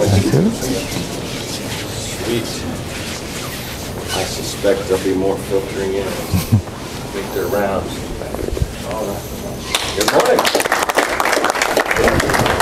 Sweet. I suspect there'll be more filtering in. Make their rounds. All right. Good morning.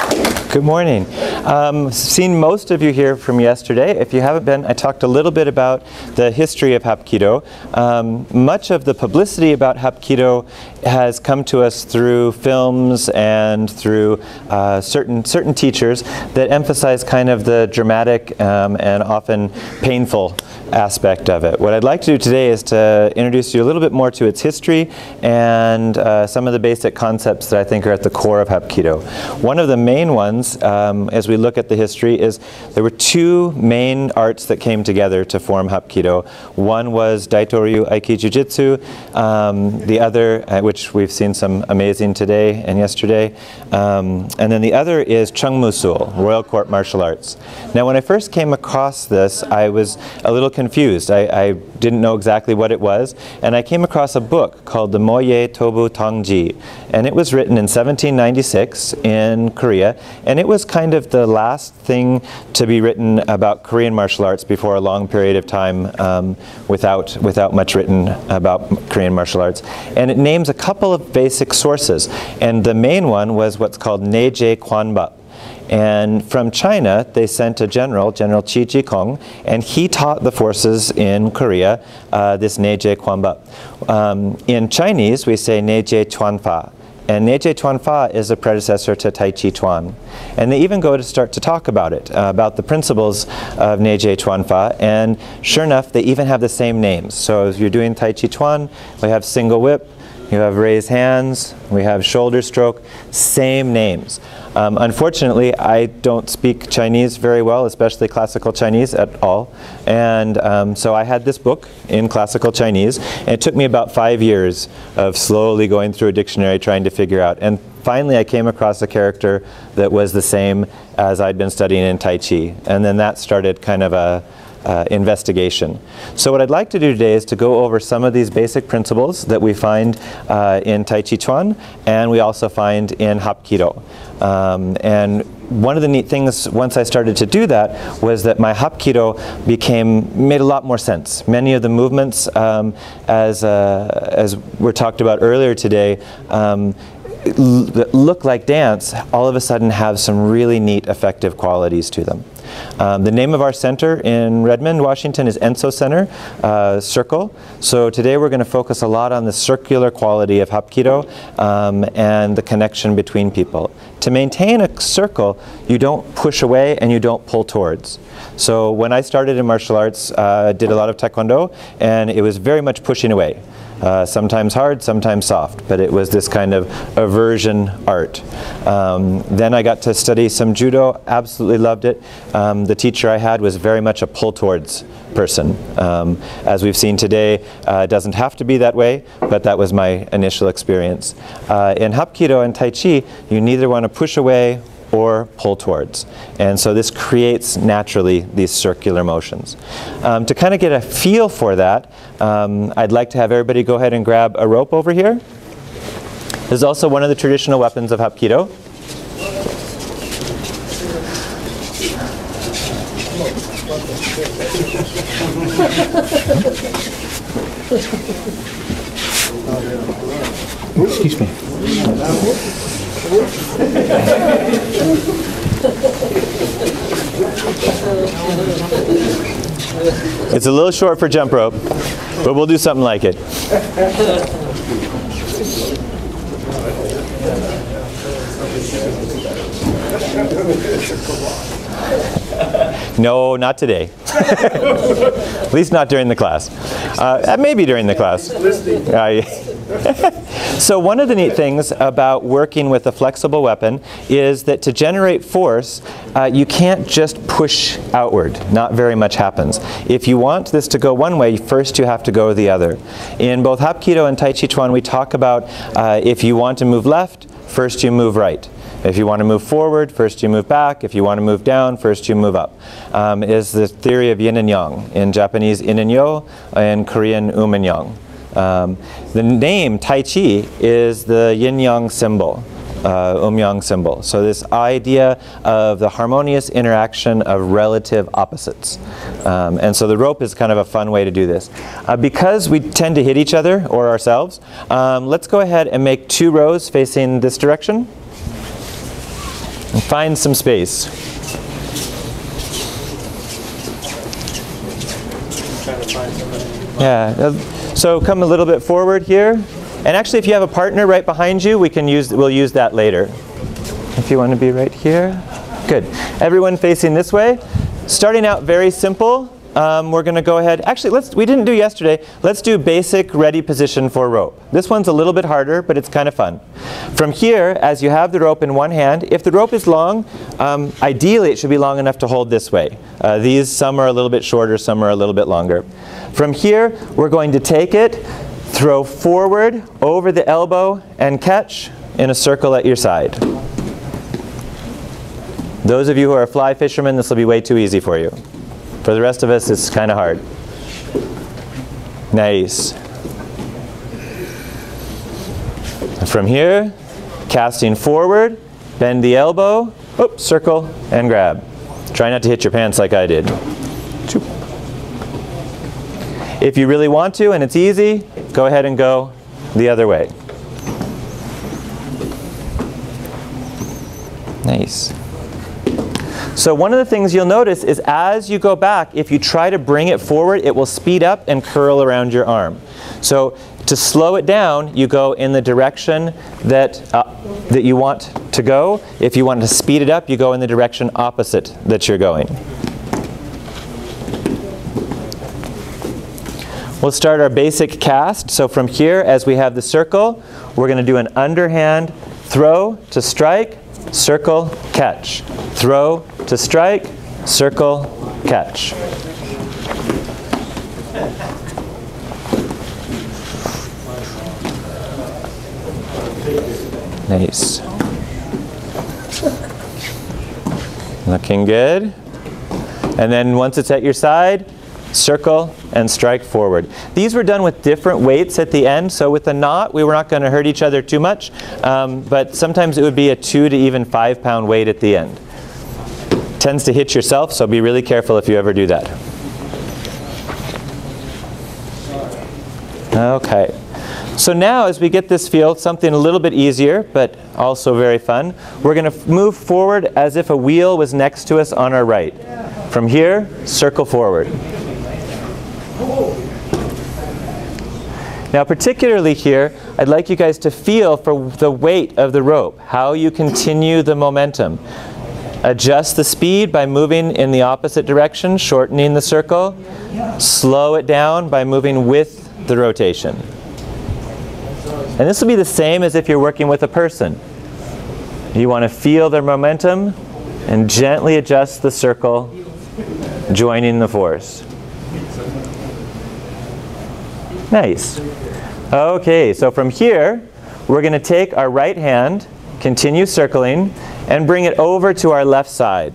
Good morning. Um, seen most of you here from yesterday. If you haven't been, I talked a little bit about the history of Hapkido. Um, much of the publicity about Hapkido has come to us through films and through uh, certain certain teachers that emphasize kind of the dramatic um, and often painful aspect of it. What I'd like to do today is to introduce you a little bit more to its history and uh, some of the basic concepts that I think are at the core of Hapkido. One of the main ones, um, as we look at the history, is there were two main arts that came together to form Hapkido. One was Daitoryu Aikijujutsu, um, the other, uh, which we've seen some amazing today and yesterday, um, and then the other is Chungmusul, Royal Court Martial Arts. Now when I first came across this, I was a little confused. I, I, didn't know exactly what it was, and I came across a book called the Muye Dobo Tongji, and it was written in 1796 in Korea, and it was kind of the last thing to be written about Korean martial arts before a long period of time um, without, without much written about Korean martial arts. And it names a couple of basic sources, and the main one was what's called Neje Kwanba. And from China, they sent a general, General Qi Jiguang, and he taught the forces in Korea uh, this Neje. Um, in Chinese, we say Neje Chuanfa. And Neje Chuanfa is a predecessor to Tai Chi Chuan. And they even go to start to talk about it, uh, about the principles of Neje Chuanfa. And sure enough, they even have the same names. So if you're doing Tai Chi Chuan, we have single whip, you have raised hands, we have shoulder stroke, same names. Um, unfortunately, I don't speak Chinese very well, especially classical Chinese at all. And um, so I had this book in classical Chinese, and it took me about five years of slowly going through a dictionary trying to figure out. And finally I came across a character that was the same as I'd been studying in Tai Chi. And then that started kind of a, uh, investigation. So what I'd like to do today is to go over some of these basic principles that we find uh, in Tai Chi Chuan and we also find in Hapkido. Um, and one of the neat things once I started to do that was that my Hapkido became made a lot more sense. Many of the movements, um, as uh, as were talked about earlier today, um, that look like dance, all of a sudden have some really neat effective qualities to them. Um, the name of our center in Redmond, Washington is Enso Center, uh, Circle. So today we're going to focus a lot on the circular quality of Hapkido um, and the connection between people. To maintain a circle, you don't push away and you don't pull towards. So when I started in martial arts, uh, I did a lot of Taekwondo and it was very much pushing away. Uh, sometimes hard, sometimes soft, but it was this kind of aversion art. Um, then I got to study some judo, absolutely loved it. Um, the teacher I had was very much a pull towards person. Um, as we've seen today, uh, it doesn't have to be that way, but that was my initial experience. Uh, in Hapkido and Tai Chi, you neither want to push away or pull towards. And so this creates naturally these circular motions. Um, to kind of get a feel for that, um, I'd like to have everybody go ahead and grab a rope over here. This is also one of the traditional weapons of Hapkido. Excuse me. It's a little short for jump rope, but we'll do something like it. No, not today. At least not during the class. Uh, maybe during the class. Uh, so one of the neat things about working with a flexible weapon is that to generate force, uh, you can't just push outward. Not very much happens. If you want this to go one way, first you have to go the other. In both Hapkido and Tai Chi Chuan, we talk about uh, if you want to move left, first you move right. If you want to move forward, first you move back. If you want to move down, first you move up. Um, is the theory of yin and yang. In Japanese, in and yo, in Korean, um and yang. Um, the name Tai Chi is the yin yang symbol. uh, Umyang symbol. So this idea of the harmonious interaction of relative opposites. Um, and so the rope is kind of a fun way to do this. Uh, because we tend to hit each other or ourselves, um, let's go ahead and make two rows facing this direction. And find some space. Yeah, so come a little bit forward here. And actually, if you have a partner right behind you, we can use, we'll use that later. If you want to be right here. Good. Everyone facing this way. Starting out very simple, um, we're going to go ahead. Actually, let's. We didn't do yesterday. Let's do basic ready position for rope. This one's a little bit harder, but it's kind of fun. From here, as you have the rope in one hand, if the rope is long, um, ideally it should be long enough to hold this way. Uh, these some are a little bit shorter, some are a little bit longer. From here, we're going to take it, throw forward over the elbow, and catch in a circle at your side. Those of you who are fly fishermen, this will be way too easy for you. For the rest of us, it's kind of hard. Nice. From here, casting forward, bend the elbow, oops, circle, and grab. Try not to hit your pants like I did. If you really want to and it's easy, go ahead and go the other way. Nice. So one of the things you'll notice is as you go back, if you try to bring it forward, it will speed up and curl around your arm. So to slow it down, you go in the direction that, uh, that you want to go. If you want to speed it up, you go in the direction opposite that you're going. We'll start our basic cast. So from here, as we have the circle, we're going to do an underhand throw to strike, circle, catch. Throw to strike, circle, catch. Nice. Looking good. And then once it's at your side, circle and strike forward. These were done with different weights at the end, so with the knot we were not going to hurt each other too much, um, but sometimes it would be a two to even five pound weight at the end. Tends to hit yourself, so be really careful if you ever do that. Okay. So now as we get this feel, something a little bit easier, but also very fun, we're going to move forward as if a wheel was next to us on our right. From here, circle forward. Now particularly here, I'd like you guys to feel for the weight of the rope, how you continue the momentum. Adjust the speed by moving in the opposite direction, shortening the circle. Slow it down by moving with the rotation. And this will be the same as if you're working with a person. You want to feel their momentum and gently adjust the circle, joining the force. Nice. Okay, so from here, we're going to take our right hand, continue circling, and bring it over to our left side.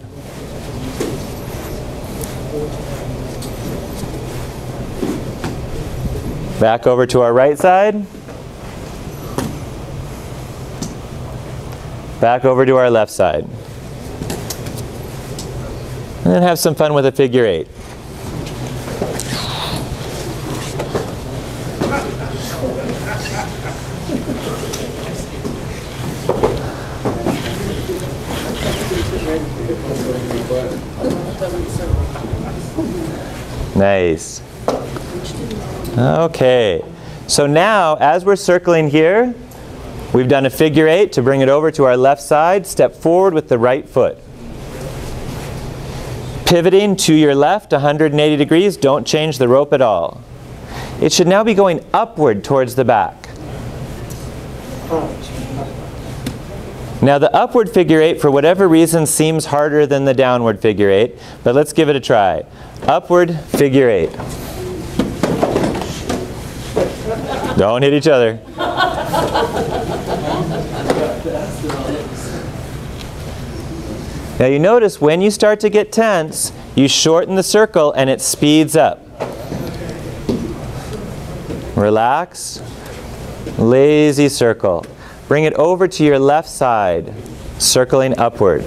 Back over to our right side. Back over to our left side. And then have some fun with a figure eight. Nice. Okay. So now, as we're circling here, we've done a figure eight to bring it over to our left side. Step forward with the right foot. Pivoting to your left 180 degrees, don't change the rope at all. It should now be going upward towards the back. Now the upward figure eight, for whatever reason, seems harder than the downward figure eight, but let's give it a try. Upward figure eight. Don't hit each other. Now you notice when you start to get tense, you shorten the circle and it speeds up. Relax. Lazy circle. bring it over to your left side, circling upward.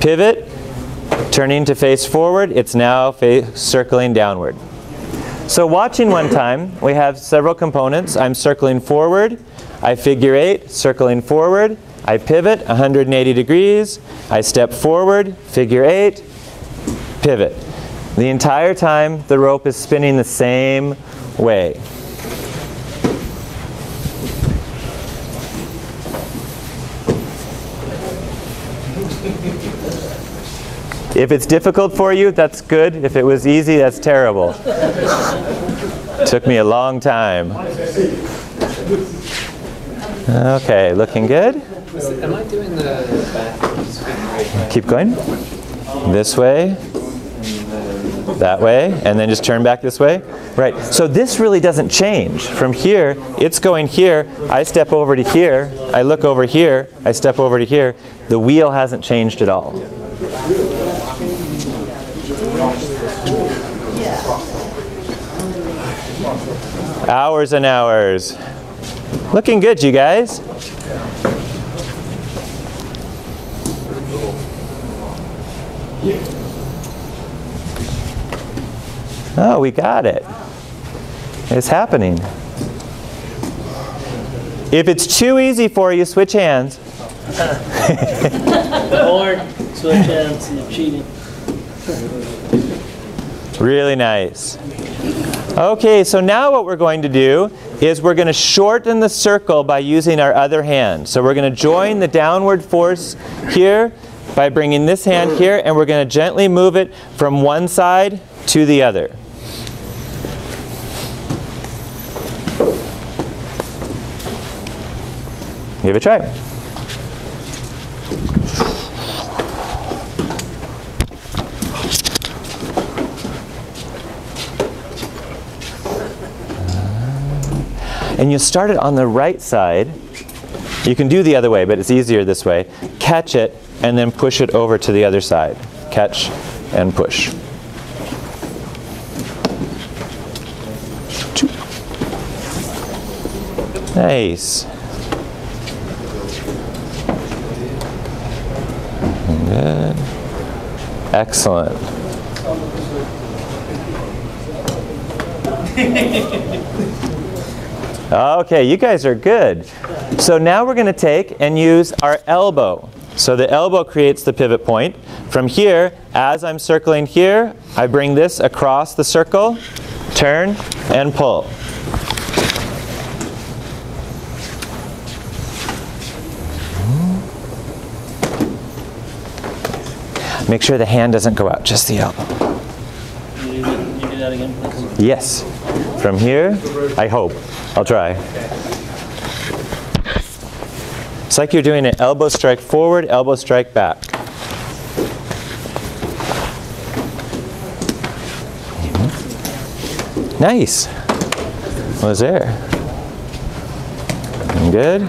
Pivot, turning to face forward, it's now circling downward. So watching one time, we have several components. I'm circling forward, I figure eight, circling forward, I pivot 180 degrees, I step forward, figure eight, pivot. The entire time the rope is spinning the same way. If it's difficult for you, that's good. If it was easy, that's terrible. Took me a long time. Okay, looking good? Am I doing the? Keep going. This way, that way, and then just turn back this way. Right, so this really doesn't change. From here, it's going here, I step over to here, I look over here, I step over to here. The wheel hasn't changed at all. Hours and hours. Looking good, you guys. Oh, we got it. It's happening. If it's too easy for you, switch hands. Or switch hands, you're cheating. Really nice. Okay, so now what we're going to do is we're going to shorten the circle by using our other hand. So we're going to join the downward force here by bringing this hand here and we're going to gently move it from one side to the other. Give it a try. And you start it on the right side. You can do the other way, but it's easier this way. Catch it and then push it over to the other side. Catch and push. Nice. Good. Excellent. Okay, you guys are good. So now we're going to take and use our elbow. So the elbow creates the pivot point. From here, as I'm circling here, I bring this across the circle, turn, and pull. Make sure the hand doesn't go out, just the elbow. Do, you do that again, please? Yes. From here, I hope. I'll try. It's like you're doing an elbow strike forward, elbow strike back. Nice. Was there? Good.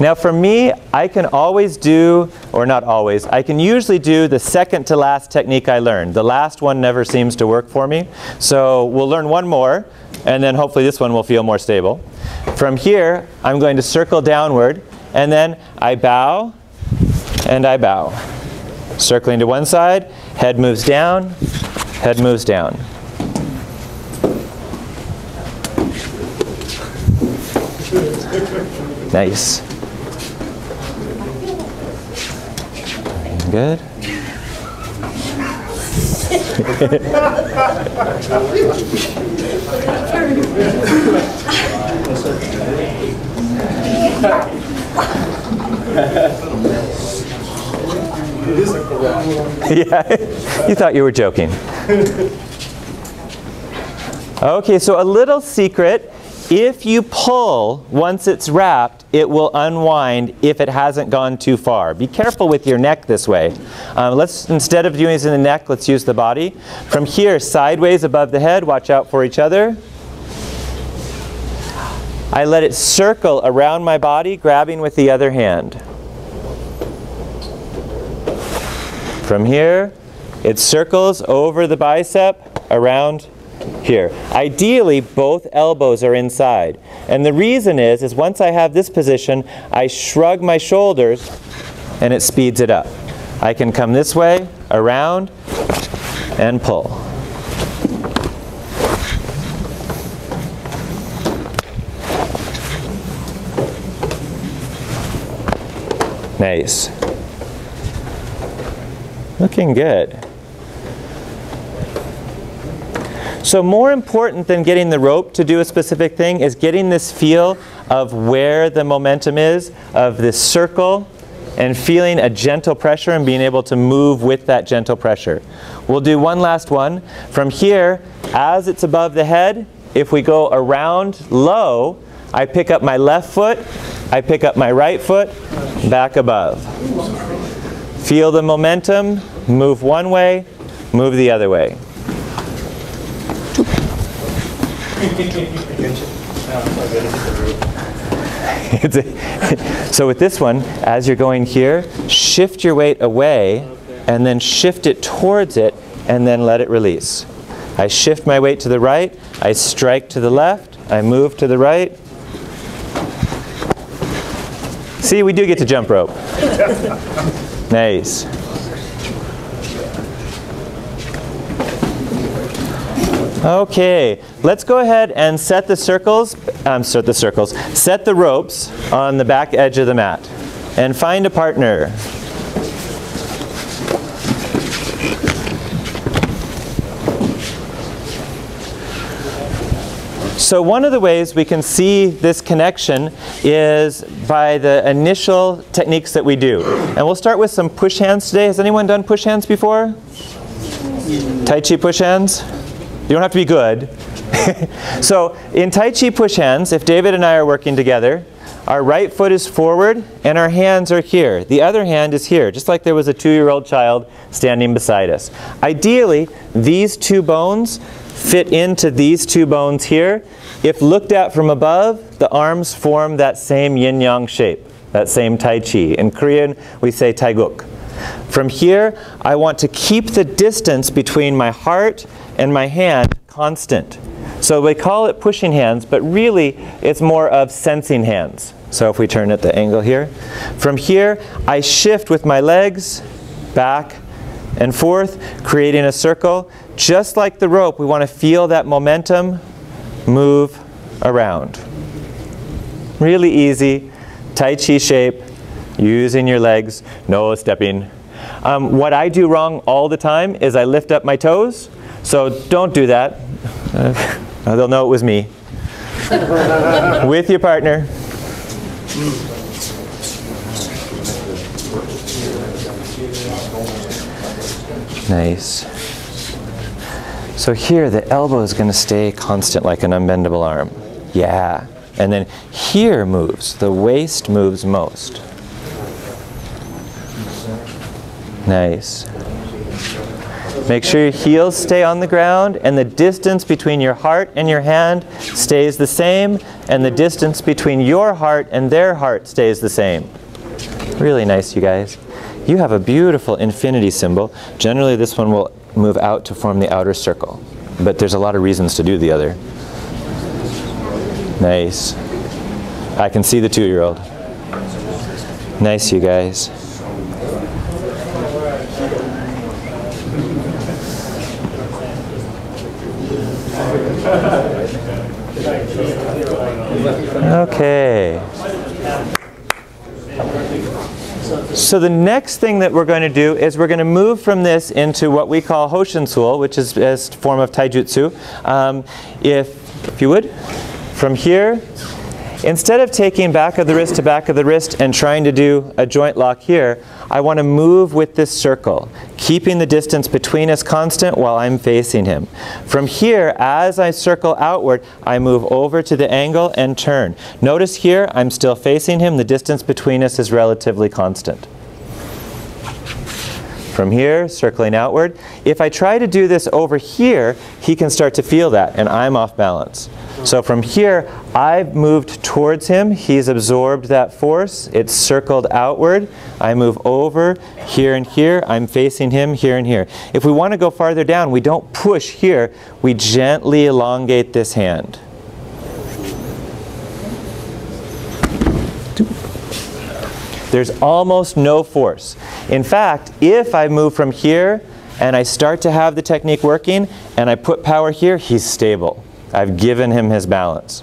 Now for me, I can always do, or not always, I can usually do the second to last technique I learned. The last one never seems to work for me. So we'll learn one more, and then hopefully this one will feel more stable. From here, I'm going to circle downward, and then I bow, and I bow. Circling to one side, head moves down, head moves down. Nice. Good. yeah, you thought you were joking. Okay, so a little secret if you pull, once it's wrapped, it will unwind if it hasn't gone too far. Be careful with your neck this way. Um, let's, instead of doing this in the neck, let's use the body. From here, sideways above the head, watch out for each other. I let it circle around my body, grabbing with the other hand. From here, it circles over the bicep, around here. Ideally, both elbows are inside. And the reason is, is once I have this position, I shrug my shoulders and it speeds it up. I can come this way, around, and pull. Nice. Looking good. So more important than getting the rope to do a specific thing is getting this feel of where the momentum is, of this circle, and feeling a gentle pressure and being able to move with that gentle pressure. We'll do one last one. From here, as it's above the head, if we go around low, I pick up my left foot, I pick up my right foot, back above. Feel the momentum, move one way, move the other way. It's a- so with this one, as you're going here, shift your weight away and then shift it towards it and then let it release. I shift my weight to the right, I strike to the left, I move to the right. See, we do get to jump rope. Nice. Okay, let's go ahead and set the circles, um, set the circles, set the ropes on the back edge of the mat and find a partner. So one of the ways we can see this connection is by the initial techniques that we do. And we'll start with some push hands today. Has anyone done push hands before? Tai Chi push hands? You don't have to be good. so in Tai Chi push hands, if David and I are working together, our right foot is forward and our hands are here. The other hand is here, just like there was a two-year-old child standing beside us. Ideally, these two bones fit into these two bones here. If looked at from above, the arms form that same yin-yang shape, that same Tai Chi. In Korean, we say Taeguk. From here, I want to keep the distance between my heart and my hand constant. So we call it pushing hands, but really it's more of sensing hands. So if we turn at the angle here, from here I shift with my legs back and forth, creating a circle. Just like the rope, we want to feel that momentum move around. Really easy, Tai Chi shape, using your legs, no stepping. Um, what I do wrong all the time is I lift up my toes, so don't do that. Uh, they'll know it was me. With your partner. Nice. So here the elbow is going to stay constant like an unbendable arm. Yeah. And then here moves. The waist moves most. Nice. Make sure your heels stay on the ground and the distance between your heart and your hand stays the same and the distance between your heart and their heart stays the same. Really nice, you guys. You have a beautiful infinity symbol. Generally, this one will move out to form the outer circle, but there's a lot of reasons to do the other. Nice. I can see the two-year-old. Nice, you guys. Okay. So the next thing that we're going to do is we're going to move from this into what we call Hoshinsul, which is a form of Taijutsu. Um, if, if you would, from here, instead of taking back of the wrist to back of the wrist and trying to do a joint lock here, I want to move with this circle, keeping the distance between us constant while I'm facing him. From here, as I circle outward, I move over to the angle and turn. Notice here, I'm still facing him. The distance between us is relatively constant. From here, circling outward. If I try to do this over here, he can start to feel that, and I'm off balance. So from here, I've moved towards him. He's absorbed that force. It's circled outward. I move over here and here. I'm facing him here and here. If we want to go farther down, we don't push here. We gently elongate this hand. There's almost no force. In fact, if I move from here and I start to have the technique working and I put power here, he's stable. I've given him his balance.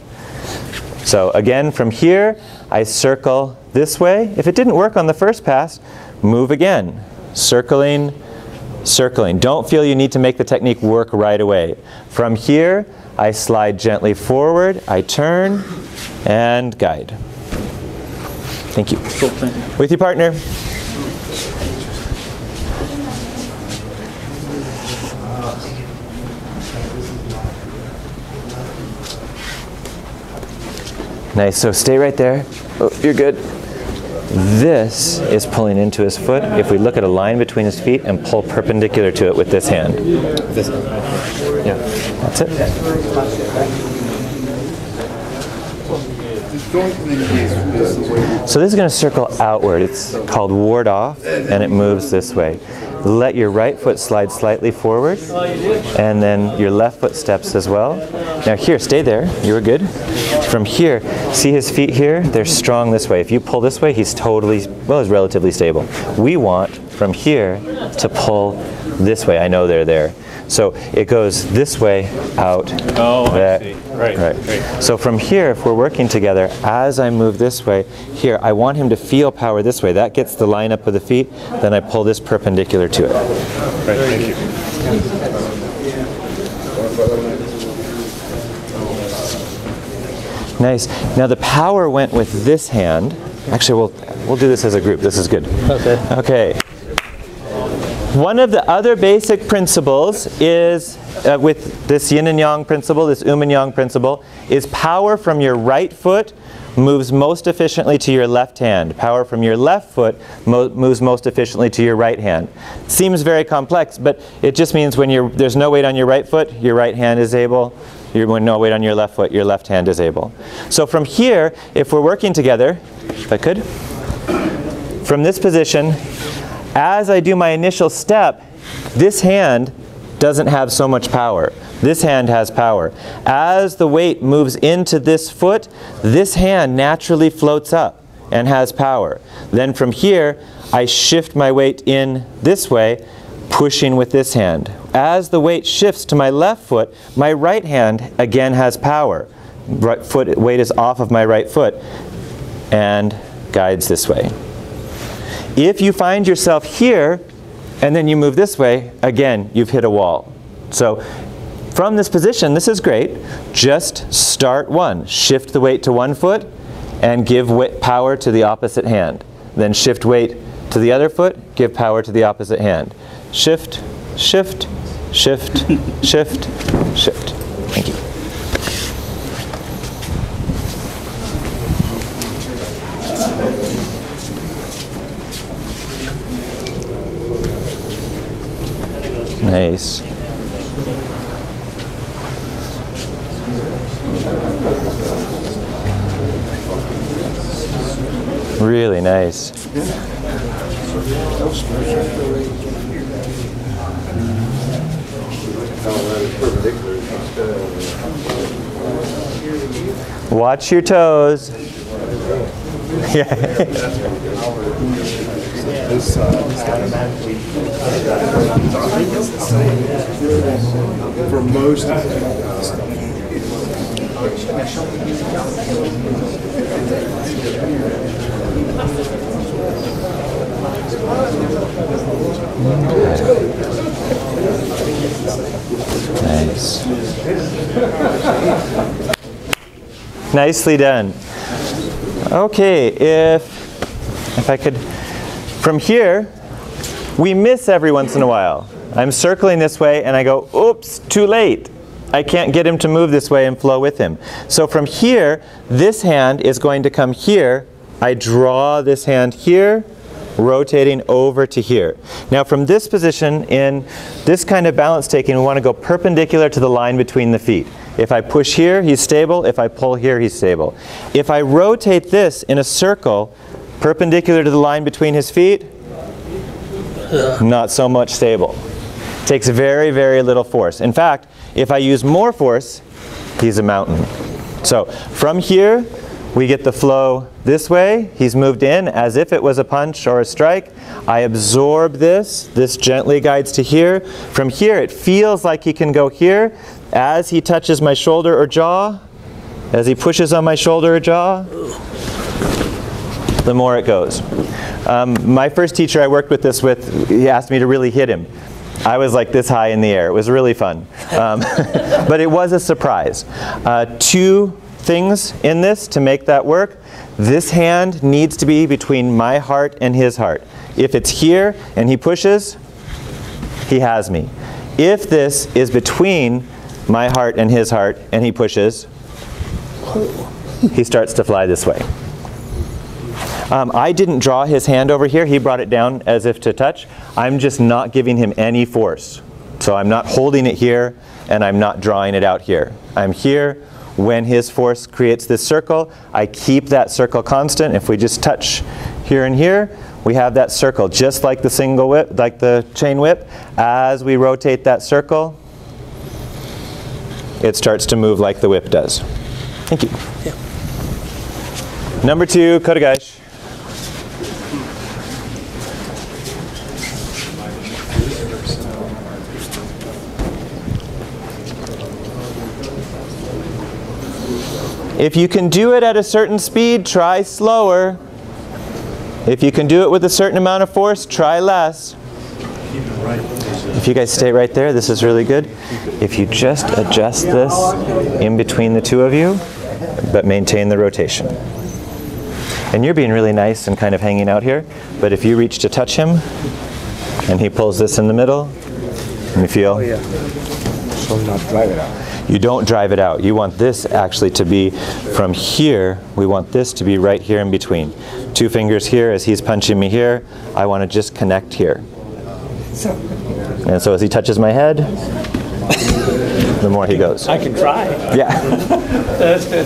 So again, from here, I circle this way. If it didn't work on the first pass, move again. Circling, circling. Don't feel you need to make the technique work right away. From here, I slide gently forward, I turn, and guide. Thank you. Cool, thank you. With your partner. Nice, so stay right there. Oh, you're good. This is pulling into his foot. If we look at a line between his feet and pull perpendicular to it with this hand. This, yeah. That's it. So this is going to circle outward. It's called ward off, and it moves this way. Let your right foot slide slightly forward, and then your left foot steps as well. Now here, stay there. You were good. From here, see his feet here? They're strong this way. If you pull this way, he's totally, well, he's relatively stable. We want from here to pull this way. I know they're there. So it goes this way, out. Oh, I see. Right, Right. right. So from here, if we're working together, as I move this way, here, I want him to feel power this way. That gets the line up of the feet. Then I pull this perpendicular to it. Right, thank you. Nice. Now the power went with this hand. Actually, we'll, we'll do this as a group. This is good. Okay. Okay. One of the other basic principles is, uh, with this yin and yang principle, this um and yang principle, is power from your right foot moves most efficiently to your left hand. Power from your left foot mo moves most efficiently to your right hand. Seems very complex, but it just means when you're, there's no weight on your right foot, your right hand is able. You're, when no weight on your left foot, your left hand is able. So from here, if we're working together, if I could, from this position, as I do my initial step, this hand doesn't have so much power. This hand has power. As the weight moves into this foot, this hand naturally floats up and has power. Then from here, I shift my weight in this way, pushing with this hand. As the weight shifts to my left foot, my right hand again has power. Right foot weight is off of my right foot and guides this way. If you find yourself here and then you move this way, again, you've hit a wall. So from this position, this is great. Just start one. Shift the weight to one foot and give power to the opposite hand. Then shift weight to the other foot, give power to the opposite hand. Shift, shift, shift, shift, shift. Nice. Really nice. Watch your toes. Yeah. For most Nice. Nicely done. Okay, if if I could from here we miss every once in a while. I'm circling this way and I go, oops, too late. I can't get him to move this way and flow with him. So from here, this hand is going to come here. I draw this hand here rotating over to here. Now from this position in this kind of balance taking, we want to go perpendicular to the line between the feet. If I push here, he's stable. If I pull here, he's stable. If I rotate this in a circle perpendicular to the line between his feet, not so much stable. Takes very, very little force. In fact, if I use more force, he's a mountain. So from here, we get the flow this way. He's moved in as if it was a punch or a strike. I absorb this. This gently guides to here. From here, it feels like he can go here. As he touches my shoulder or jaw, as he pushes on my shoulder or jaw, the more it goes. Um, my first teacher I worked with this with, he asked me to really hit him. I was like this high in the air. It was really fun. Um, but it was a surprise. Uh, two things in this to make that work. This hand needs to be between my heart and his heart. If it's here and he pushes, he has me. If this is between my heart and his heart and he pushes, he starts to fly this way. Um, I didn't draw his hand over here. He brought it down as if to touch. I'm just not giving him any force. So I'm not holding it here and I'm not drawing it out here. I'm here when his force creates this circle. I keep that circle constant. If we just touch here and here, we have that circle just like the single whip, like the chain whip. As we rotate that circle, it starts to move like the whip does. Thank you. Yeah. Number two, Kotegaeshi. If you can do it at a certain speed, try slower. If you can do it with a certain amount of force, try less. If you guys stay right there, this is really good. If you just adjust this in between the two of you, but maintain the rotation. And you're being really nice and kind of hanging out here, but if you reach to touch him, and he pulls this in the middle, and you feel, oh, So not drive it out. you don't drive it out. You want this actually to be from here. We want this to be right here in between. Two fingers here as he's punching me here. I want to just connect here. And so as he touches my head, the more he goes. I can try. Yeah. That's good.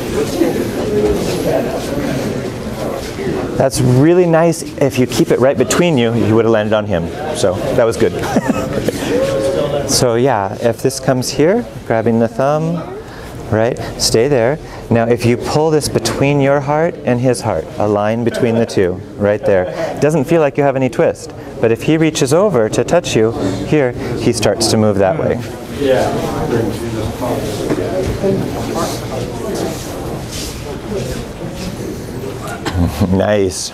That's really nice. If you keep it right between you, you would have landed on him. So that was good. so yeah, if this comes here, grabbing the thumb, right, stay there. Now if you pull this between your heart and his heart, a line between the two, right there, doesn't feel like you have any twist. But if he reaches over to touch you, here, he starts to move that way. Yeah. Nice.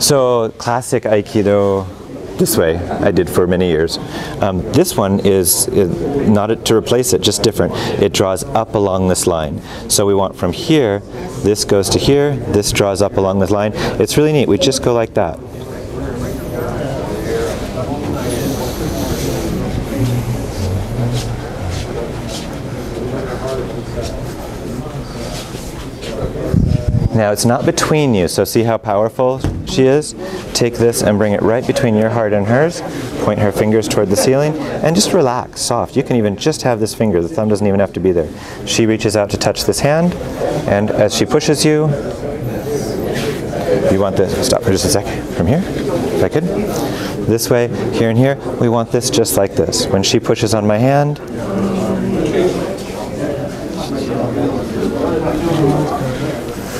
So classic Aikido, this way I did for many years. Um, this one is, is not to replace it, just different. It draws up along this line. So we want from here, this goes to here, this draws up along this line. It's really neat. We just go like that. Now it's not between you, so see how powerful she is? Take this and bring it right between your heart and hers. Point her fingers toward the ceiling and just relax, soft. You can even just have this finger, the thumb doesn't even have to be there. She reaches out to touch this hand, and as she pushes you, you want this, stop for just a sec, from here, if I could. This way, here and here, we want this just like this. When she pushes on my hand,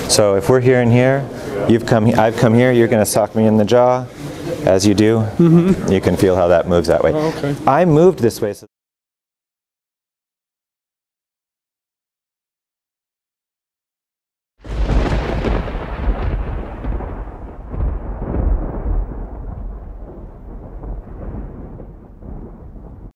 So if we're here and here, you've come, I've come here, you're going to sock me in the jaw. As you do, mm-hmm. you can feel how that moves that way. Oh, okay. I moved this way. So